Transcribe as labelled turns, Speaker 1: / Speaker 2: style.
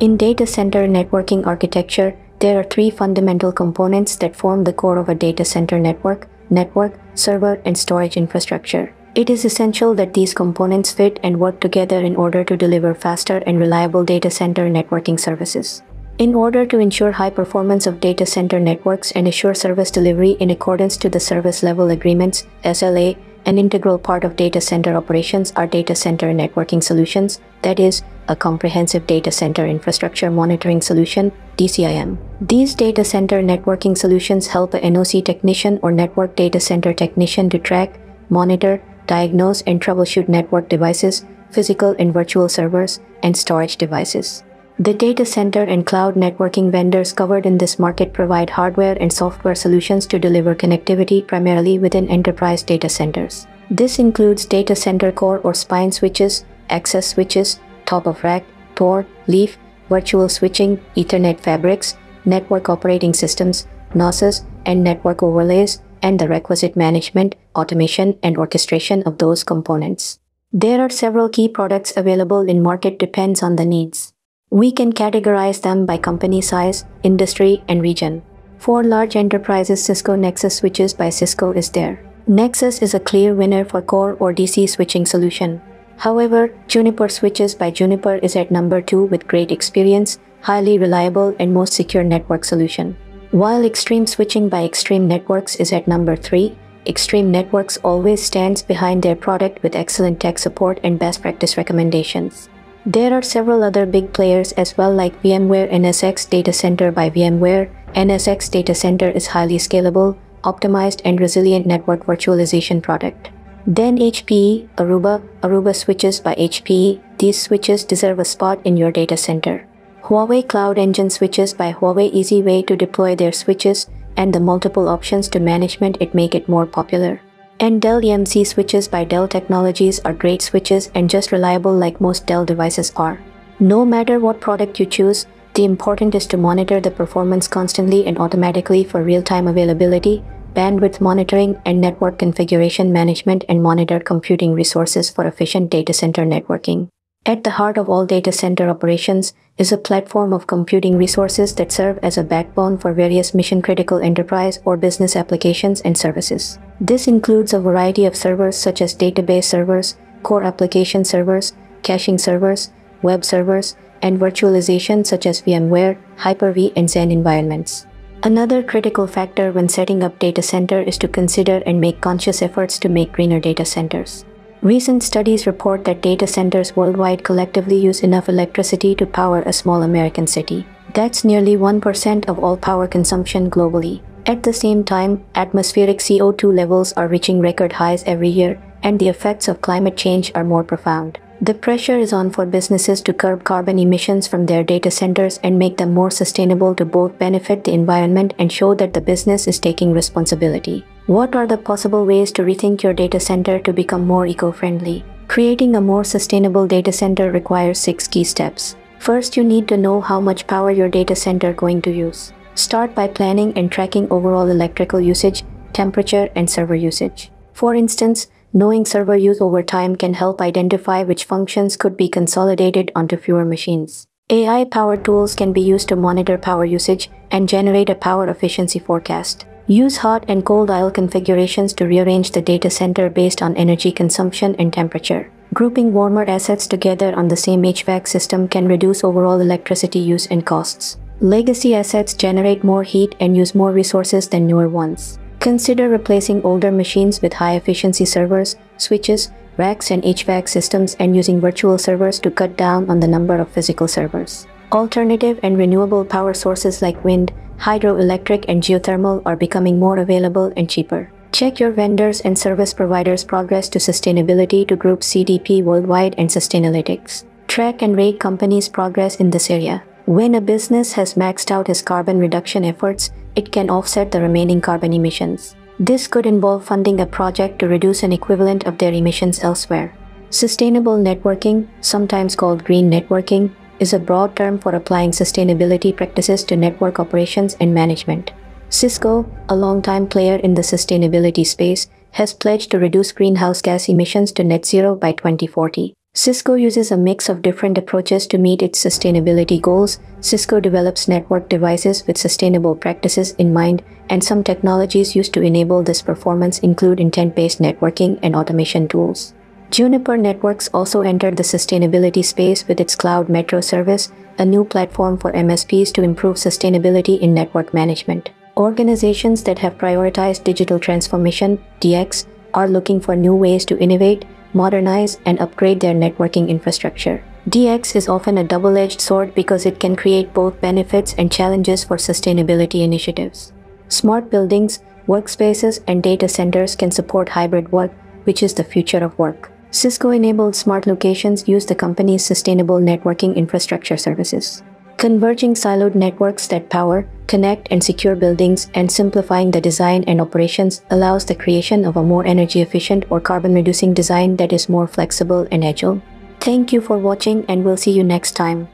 Speaker 1: In data center networking architecture, there are three fundamental components that form the core of a data center network network, server, and storage infrastructure. It is essential that these components fit and work together in order to deliver faster and reliable data center networking services. In order to ensure high performance of data center networks and assure service delivery in accordance to the service level agreements, SLA, an integral part of data center operations are data center networking solutions, that is, a comprehensive data center infrastructure monitoring solution, DCIM. These data center networking solutions help a NOC technician or network data center technician to track, monitor, diagnose, and troubleshoot network devices, physical and virtual servers, and storage devices. The data center and cloud networking vendors covered in this market provide hardware and software solutions to deliver connectivity primarily within enterprise data centers. This includes data center core or spine switches, access switches, top of rack, Tor, leaf, virtual switching, Ethernet fabrics, network operating systems, NOSes, and network overlays, and the requisite management, automation, and orchestration of those components. There are several key products available in market depends on the needs. We can categorize them by company size, industry, and region. For large enterprises, Cisco Nexus switches by Cisco is there. Nexus is a clear winner for core or DC switching solution. However, Juniper switches by Juniper is at number 2 with great experience, highly reliable and most secure network solution. While Extreme switching by Extreme Networks is at number 3, Extreme Networks always stands behind their product with excellent tech support and best practice recommendations. There are several other big players as well like VMware NSX Data Center by VMware. NSX Data Center is highly scalable, optimized and resilient network virtualization product. Then HPE, Aruba, Aruba switches by HPE. These switches deserve a spot in your data center. Huawei Cloud Engine switches by Huawei easy way to deploy their switches and the multiple options to management it make it more popular. And Dell EMC switches by Dell Technologies are great switches and just reliable like most Dell devices are. No matter what product you choose, the important is to monitor the performance constantly and automatically for real-time availability, bandwidth monitoring, and network configuration management and monitor computing resources for efficient data center networking. At the heart of all data center operations is a platform of computing resources that serve as a backbone for various mission critical enterprise or business applications and services. This includes a variety of servers such as database servers, core application servers, caching servers, web servers, and virtualization such as VMware, Hyper-V, and Xen environments. Another critical factor when setting up data center is to consider and make conscious efforts to make greener data centers. Recent studies report that data centers worldwide collectively use enough electricity to power a small American city. That's nearly 1% of all power consumption globally. At the same time, atmospheric CO2 levels are reaching record highs every year, and the effects of climate change are more profound. The pressure is on for businesses to curb carbon emissions from their data centers and make them more sustainable to both benefit the environment and show that the business is taking responsibility. What are the possible ways to rethink your data center to become more eco friendly? Creating a more sustainable data center requires six key steps. First, you need to know how much power your data center going to use. Start by planning and tracking overall electrical usage, temperature, and server usage. For instance, Knowing server use over time can help identify which functions could be consolidated onto fewer machines. AI powered tools can be used to monitor power usage and generate a power efficiency forecast. Use hot and cold aisle configurations to rearrange the data center based on energy consumption and temperature. Grouping warmer assets together on the same HVAC system can reduce overall electricity use and costs. Legacy assets generate more heat and use more resources than newer ones. Consider replacing older machines with high efficiency servers, switches, racks, and HVAC systems and using virtual servers to cut down on the number of physical servers. Alternative and renewable power sources like wind, hydroelectric, and geothermal are becoming more available and cheaper. Check your vendors and service providers' progress to sustainability to group CDP Worldwide and Sustainalytics. Track and rate companies' progress in this area. When a business has maxed out its carbon reduction efforts, it can offset the remaining carbon emissions. This could involve funding a project to reduce an equivalent of their emissions elsewhere. Sustainable networking, sometimes called green networking, is a broad term for applying sustainability practices to network operations and management. Cisco, a longtime player in the sustainability space, has pledged to reduce greenhouse gas emissions to net zero by 2040. Cisco uses a mix of different approaches to meet its sustainability goals. Cisco develops network devices with sustainable practices in mind, and some technologies used to enable this performance include intent-based networking and automation tools. Juniper Networks also entered the sustainability space with its Cloud Metro service, a new platform for MSPs to improve sustainability in network management. Organizations that have prioritized digital transformation, DX, are looking for new ways to innovate, modernize, and upgrade their networking infrastructure. DX is often a double-edged sword because it can create both benefits and challenges for sustainability initiatives. Smart buildings, workspaces, and data centers can support hybrid work, which is the future of work. Cisco-enabled smart locations use the company's sustainable networking infrastructure services. Converging siloed networks that power, connect, and secure buildings and simplifying the design and operations allows the creation of a more energy efficient or carbon reducing design that is more flexible and agile. Thank you for watching and we'll see you next time.